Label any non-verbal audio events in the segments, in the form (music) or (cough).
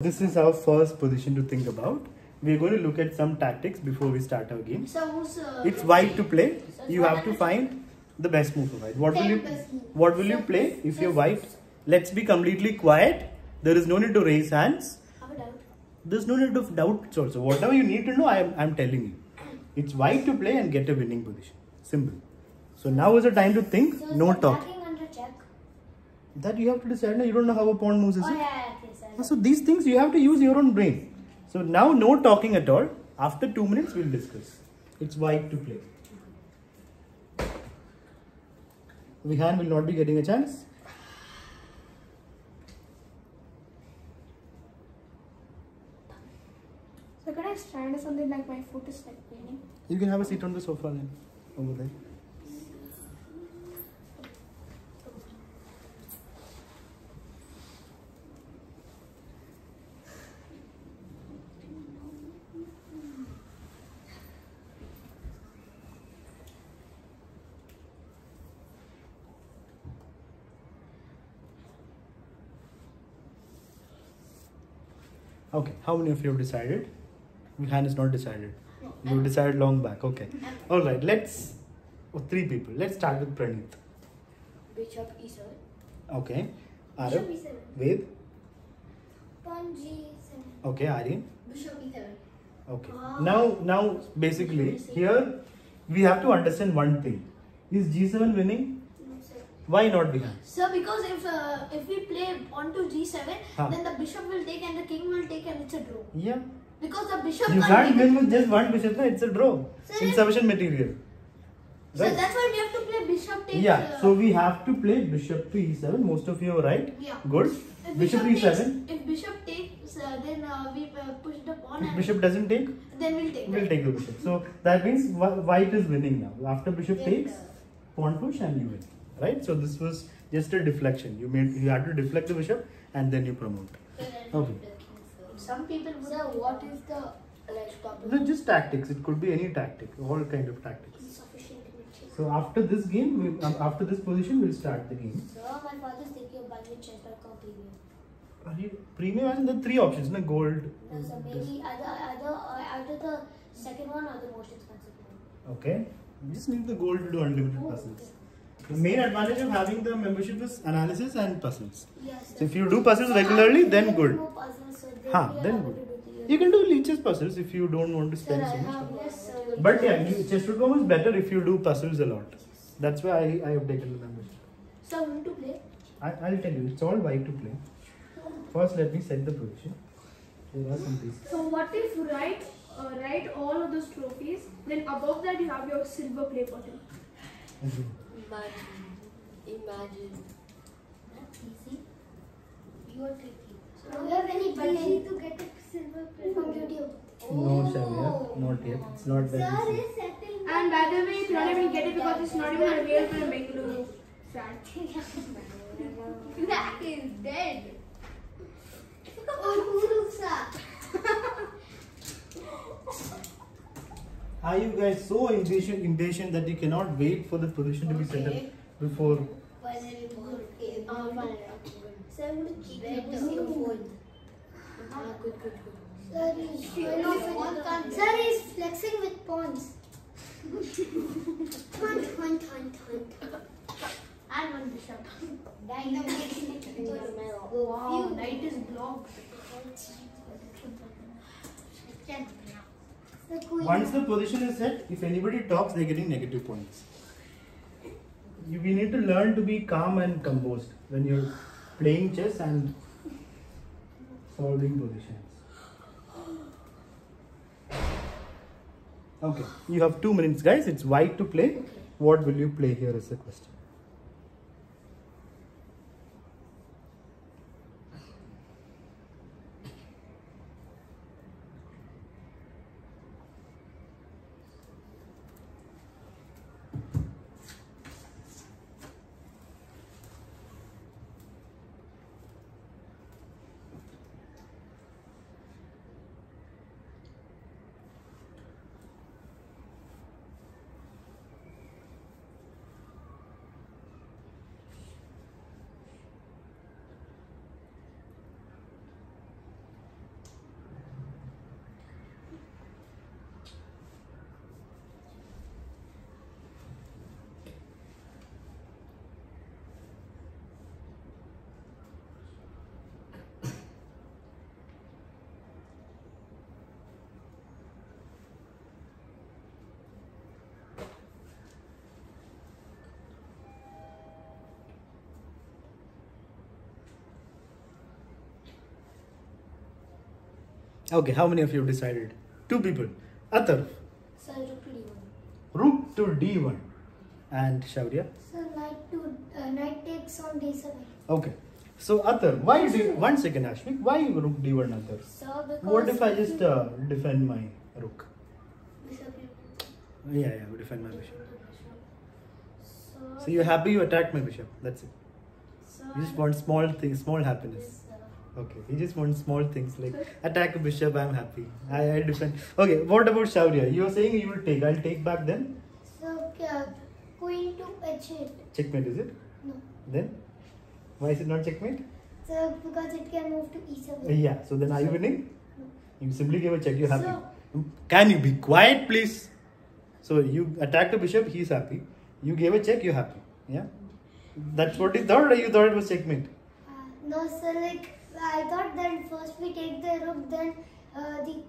This is our first position to think about. We're going to look at some tactics before we start our game. So who's uh, It's white to play. You have to find the best move for white. What will you what will you play if you're white? Let's be completely quiet. There is no need to raise hands. Have a doubt. There's no need of doubts also. Whatever you need to know, I am I'm telling you. It's white to play and get a winning position. Simple. So now is the time to think, So no talk. under check? That you have to decide. No, you don't know how a pawn moves, is Oh it? yeah, yeah, okay, sorry. So these things you have to use your own brain. So now no talking at all. After two minutes we'll discuss. It's white to play. Vihan will not be getting a chance. So can I stand or something like my foot is like paining? You can have a seat on the sofa then. Over there. Okay, how many of you have decided? Vihan is not decided. You decided long back. Okay. All right. Let's. Oh, three people. Let's start with Pranit. Bishop E7. Okay. Arav. Bishop E7. Ved. Pawn G7. Okay. Aryan. Bishop E7. Okay. Ah. Now, now, basically, here we have to understand one thing. Is G7 winning? Why not Vihan? Sir, because if uh, if we play pawn to G7, Huh. then the bishop will take and the king will take and it's a draw. Yeah. Because the bishop You can't win with just one bishop. No, it's a draw. Sir, Insufficient material. So Right. that's why we have to play bishop takes. Yeah. uh, So we have to play bishop to E7. Most of you are right. Yeah. Good. If Bishop takes, E7. if bishop takes, uh, then uh, we uh, push the pawn If and bishop doesn't take, then we'll take. we'll that. take the bishop. So that means white is winning now. After bishop Then, takes, pawn push and you win. Right? So this was just a deflection. You made you had to deflect the bishop and then you promote. Okay. Some people would. Sir, what is the like topic? No, just tactics. It could be any tactic, all kind of tactics. Insufficient material. So after this game, we, um, after this position, we'll start the game. Sir, my father's thinking of buying a chess.com premium. Are you premium? And the three options, na gold. No, sir, maybe either either uh, either the second one or the most expensive one. Okay. You just need the gold to do unlimited puzzles. The main advantage of having the membership is analysis and puzzles. Yes. So if you do puzzles regularly, then good. No puzzles, so then Ha, then good. to do the- You can do Lichess puzzles if you don't want to spend I so much time. yes, sir. But yeah, you, chess.com is better if you do puzzles a lot. That's why I, I have taken the membership. So, want to play? I, I'll tell you, it's all white to play. First, let me set the position. There are some pieces. So what if you write uh, write all of those trophies, then above that you have your silver play button. Imagine. Imagine. That's easy. You are tricky. So, do you have any budget to get a silver plate from YouTube? No, Shavya, oh. not yet. It's not that Sir easy. is setting. And by the way, if you're not even get it because it's not even available in Bengaluru. (laughs) Sad. That is dead. Oh, Are you guys so impatient, impatient that you cannot wait for the position to be set up before? Finally, good. Finally, okay, good. Sir, I'm going to cheat Red to see fourth. Ah, good, good, good. Sir, he's Sir, he's flexing with pawns. (laughs) Hunt, hunt, hunt, hunt. And one bishop. Wow, knight is blocked. Once the position is set, if anybody talks, they're getting negative points. You, we need to learn to be calm and composed when you're playing chess and solving positions. Okay, you have two minutes, guys. It's white to play. What will you play here is the question. Okay, how many of you have decided? Two people. Atar, Sir, rook to d1. rook to d1. And Shaurya? Sir, knight to uh, knight takes on d7. Okay. So Atar, why do one second Ashwik, why rook d1 Atar? Sir, because What if I just uh, defend my rook? bishop Yeah, yeah, defend my bishop. Sir, So you're happy you attacked my bishop. That's it. sir, You just want small things, small happiness. Okay, you just want small things like attack a bishop, I'm happy. I, I defend. Okay, what about Shaurya? You're saying you will take. I'll take back then? So, uh, queen to h8. Checkmate, is it? No. Then? Why is it not checkmate? So, because it can move to e7. Yeah, so then are you winning? You simply give a check, you're happy. So- Can you be quiet, please? So you attacked a bishop, he's happy. You gave a check, you're happy. Yeah? That's what he thought, or you thought it was checkmate? Uh, no, sir, like, I thought that first we take the rook, then uh, the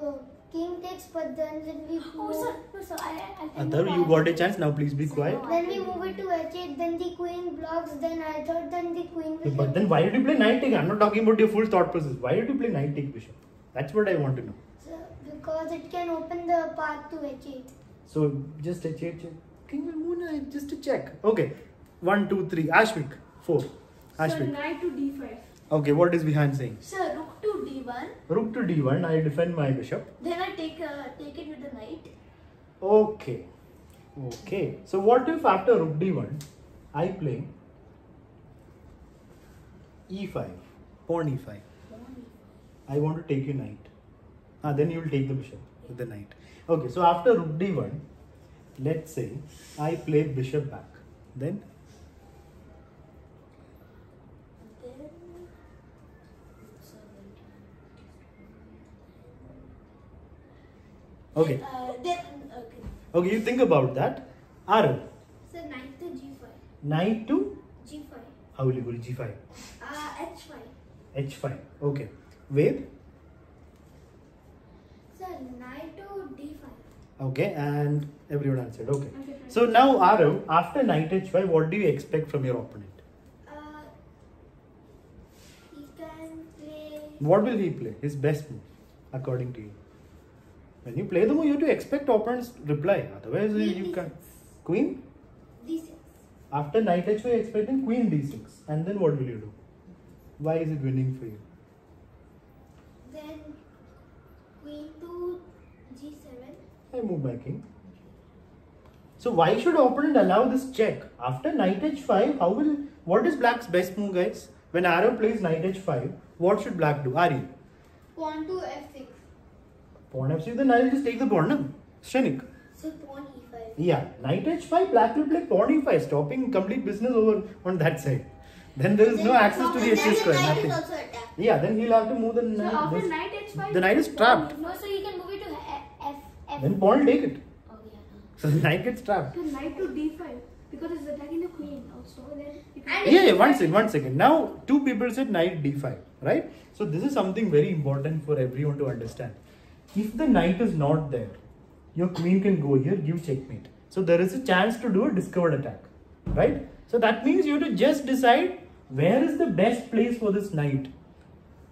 uh, king takes, but then when we move... Oh, move, sir, no, sir, I, I, I think Adar, you got a chance, now please be quiet. then we move it to h8, then the queen blocks, then I thought then the queen will But then why did you play knight take? I'm not talking about your full thought process. Why did you play knight take bishop? That's what I want to know. Sir, because it can open the path to h8. So just a check, check. King will move knight, just to check. Okay. One, two, three. Ashwik. Four. Sir, Ashwik. knight to d5. Okay, what is behind saying? Sir, rook to d1. Rook to d1, I defend my bishop. Then I take uh, take it with the knight. Okay. Okay. So what if after rook d1, I play e5, pawn e5. I want to take your knight. Ah, then you will take the bishop with the knight. Okay, so after rook d1, let's say I play bishop back. Then Then okay, uh, then okay. okay, you think about that. Arav, Sir, knight to g5. knight to g5. how will you go to g5? Uh, h5. h5. Okay. Ved. Sir, knight to d5. Okay, and everyone answered. Okay. Okay. So now, Arav, after knight h5, what do you expect from your opponent? Uh, he can play. What will he play? His best move, according to you. When you play the move, you have to expect opponent's reply. Otherwise, you, you can't. Queen. d6. After knight h5, you're expecting queen d6. And then what will you do? Why is it winning for you? Then queen to g7. I move my king. So why should opponent allow this check? After knight h5, how will what is black's best move, guys? When Arav plays knight h5, what should black do? Ari. Pawn to f6. Pawn f6, then I'll just take the pawn, no? Shenik. So pawn e5. Yeah, knight h5, black will play pawn e5, stopping complete business over on that side. Then there is no access to the h square, nothing. Yeah, then he'll have to move the So knight. after this- knight h5, The knight is trapped. No, so you can move it to f. f, f. Then pawn will take it. Oh, yeah. So (laughs) the knight gets trapped. to knight to d5 because it's attacking the queen also. Then you can And Yeah, yeah, one second, one second. Now, two people said knight d5, right? So, this is something very important for everyone to understand. If the knight is not there, your queen can go here, give checkmate. So, there is a chance to do a discovered attack, right? So, that means you have to just decide where is the best place for this knight.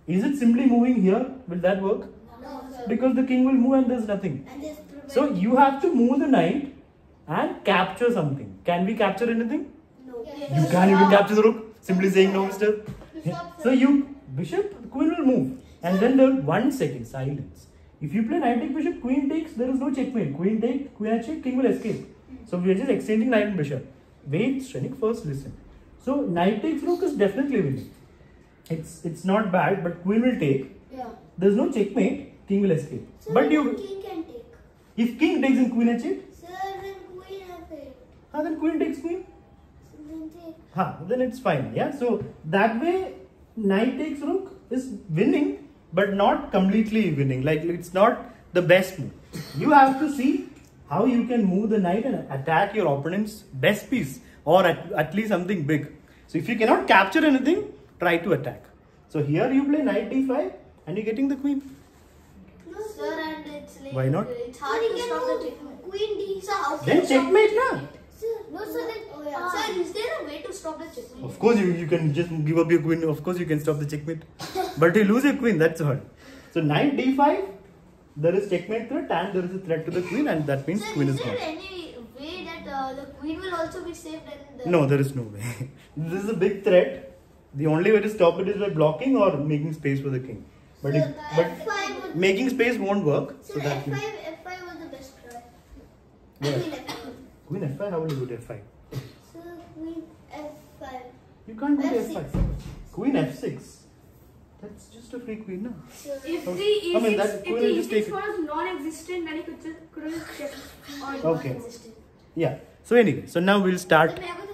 Is it simply moving here? Will that work? No, sir. Because the king will move and there's nothing. And. So, you have to move the knight and capture something. Can we capture anything? no. You can't even capture the rook. Simply saying no, mister. Bishop, So you bishop, queen will move, and then there one second silence. If you play knight take bishop, queen takes, there is no checkmate. Queen take, queen check, king will escape. So we are just exchanging knight and bishop. Wait, Shrenik, first listen. So knight takes rook is definitely winning. It's it's not bad, but queen will take. Yeah. There's no checkmate. King will escape. So but you, king can take. if king takes and queen h8, Sir, then queen f8. ah, then queen takes queen. So then take. Huh, then it's fine. Yeah. So that way, knight takes rook is winning, but not completely winning. Like it's not the best move. You have to see how you can move the knight and attack your opponent's best piece, or at, at least something big. So if you cannot capture anything, try to attack. So here you play knight d5, and you're getting the queen. No, Sir, and it's like Why not? It's hard he to can stop the move checkmate. queen d. Sir, how can Then you checkmate, na? Sir, no, sir, then. Oh, yeah. Sir, is there a way to stop the checkmate? Of course, you, you can just give up your queen. Of course, you can stop the checkmate. (laughs) But you lose your queen. That's all. So knight d5, there is checkmate threat and there is a threat to the queen and that means Sir, queen is is there gone. any way that uh, the queen will also be saved and the No, there is no way. (laughs) this is a big threat. The only way to stop it is by blocking or making space for the king. But, So if, the but F5 would making space won't work. So So that F5, means F5 was the best try. Yeah. Queen F5. queen f5. How will you do f5? So Queen F5. You can't do F6. f5. Queen f6. That's just a free queen, no? So If Okay. the I mean, E6, that if the will just take E6 was non-existent, then he could just could have checked on Okay. non-existent. Yeah. So anyway, so now we'll start Then I was